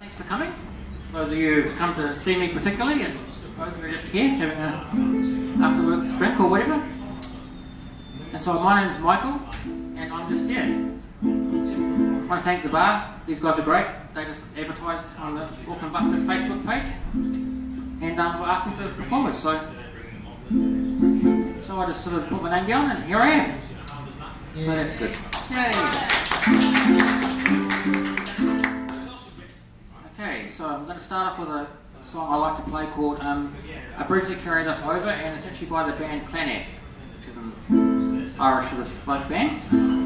Thanks for coming. Those of you who've come to see me particularly, and those who are just here having a after work drink or whatever. And so my name's Michael, and I'm just here. I want to thank the bar. These guys are great. They just advertised on the Auckland Buskers Facebook page, and um, were asking for performers. So, so I just sort of put my name down, and here I am. So that's good. Yay! Okay, so I'm going to start off with a song I like to play called um, A Bridge That Carried Us Over, and it's actually by the band Clannad, which is an Irish folk band.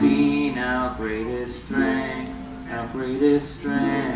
Been our greatest strength, our greatest strength.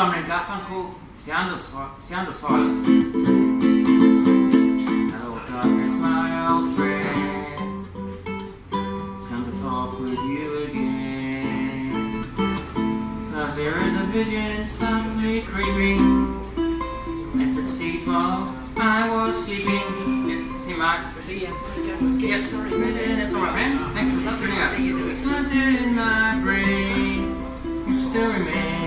Simon Garfunkel, Sound of, Sound of Silence. Oh, darkness, my old friend, come to talk with you again. Cause there is a vision softly creeping, after the sea while I was sleeping. It, see, Mark? See ya. Okay. Yep, sorry. That's alright, man. Thanks for listening. Nothing in my brain still remains.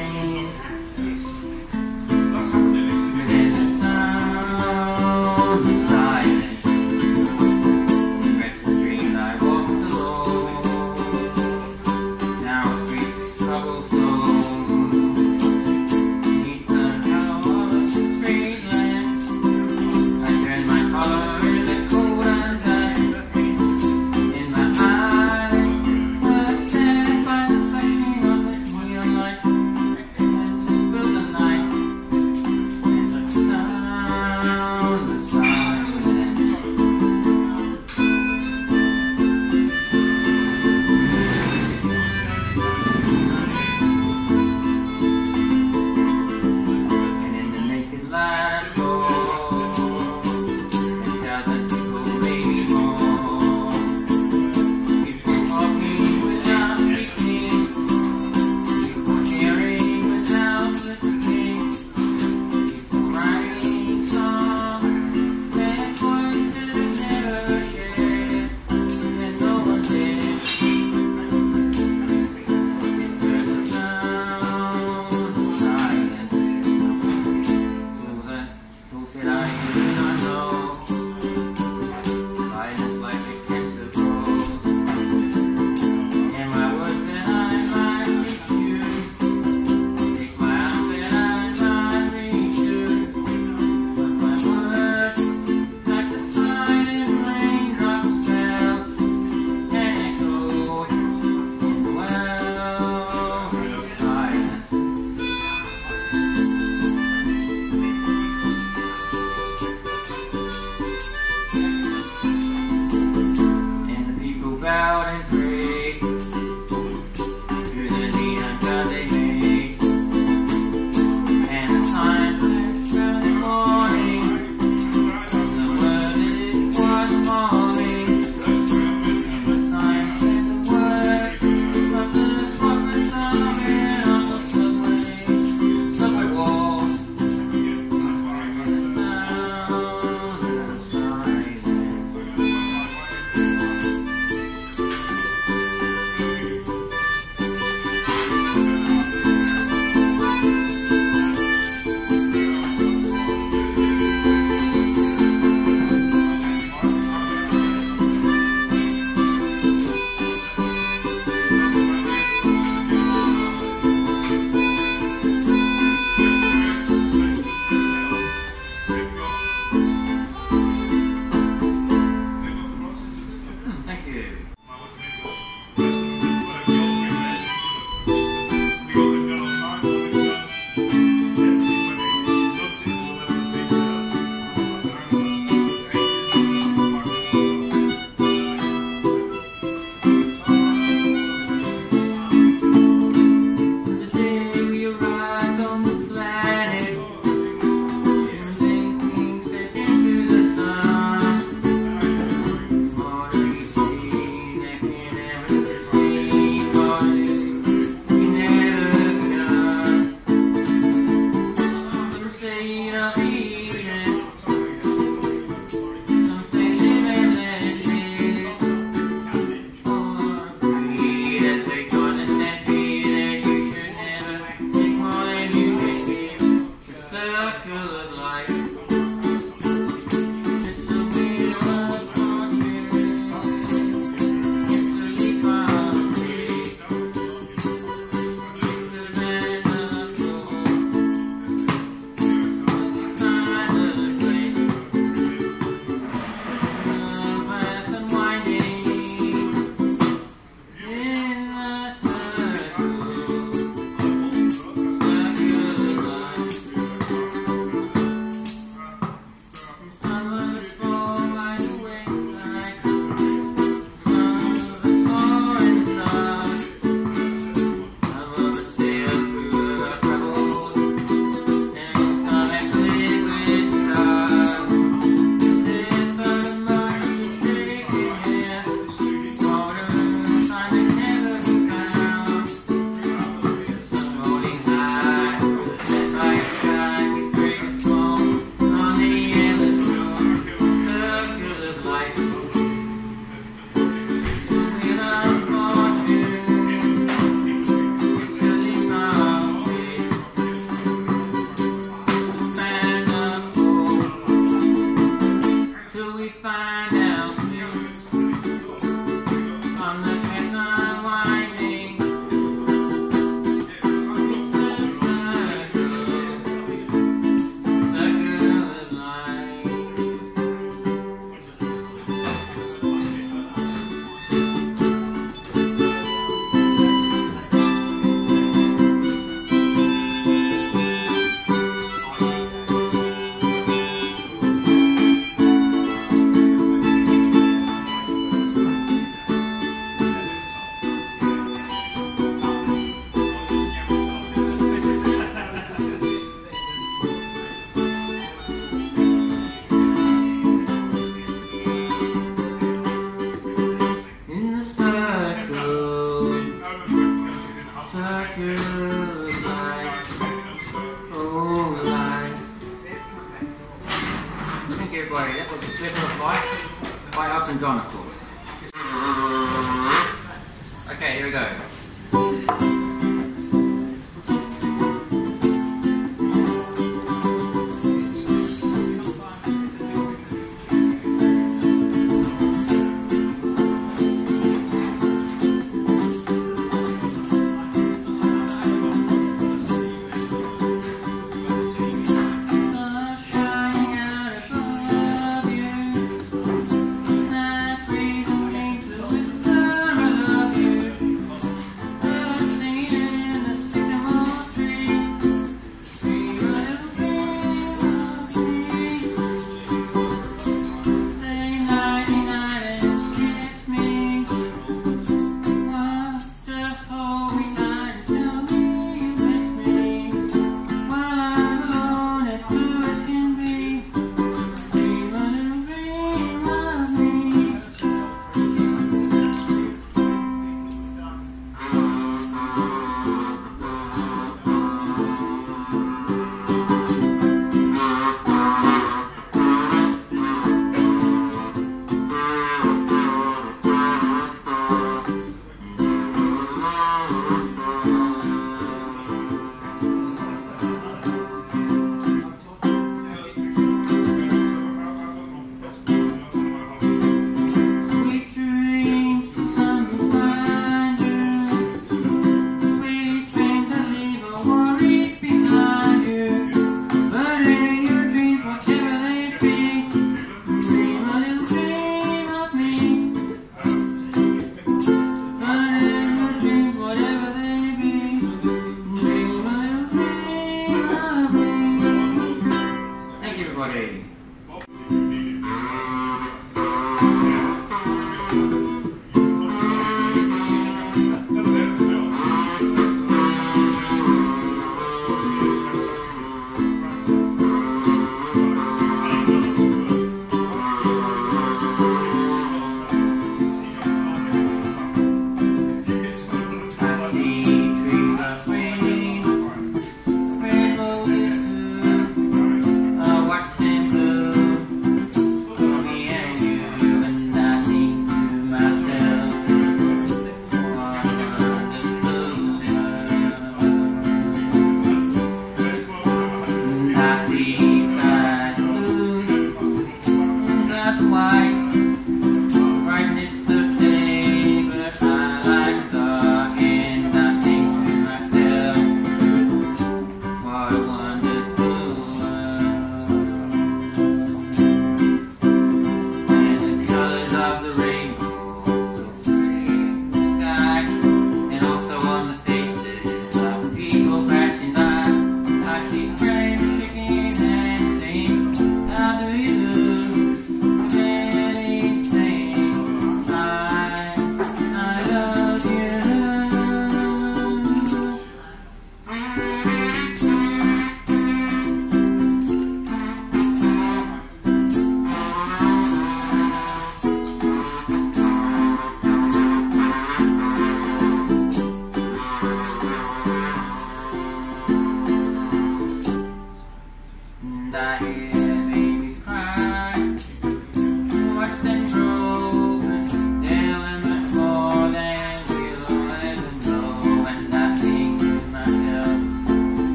いろいろある。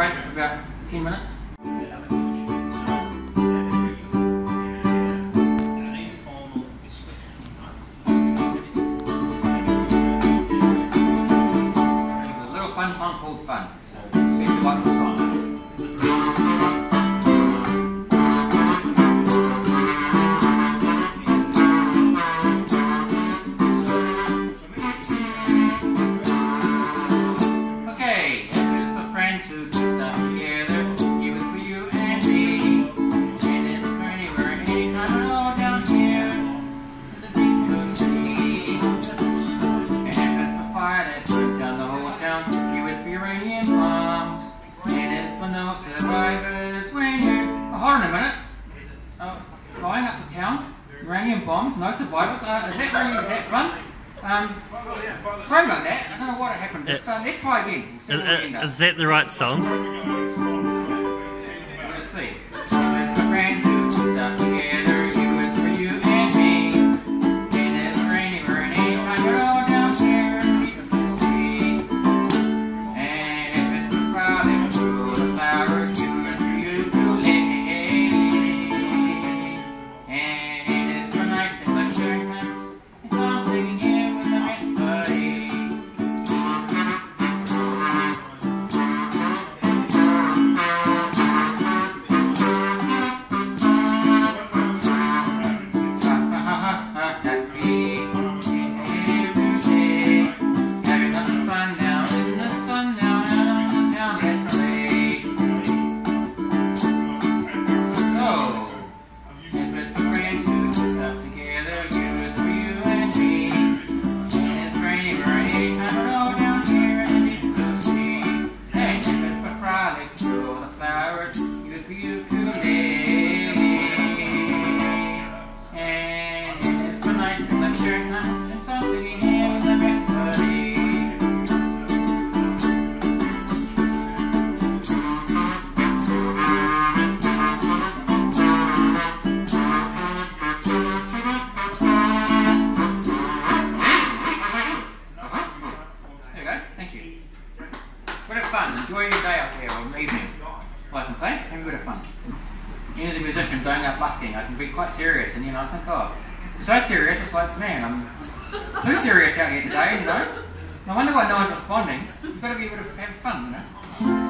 right for about 10 minutes. that the right song? out there or amazing. All I can say, have a bit of fun. You know, the musician going out busking, I can be quite serious and you know, I think, oh, so serious, it's like, man, I'm too serious out here today, you know? No wonder why no one's responding. You've got to be able to have fun, you know?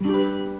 Música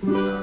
Boy.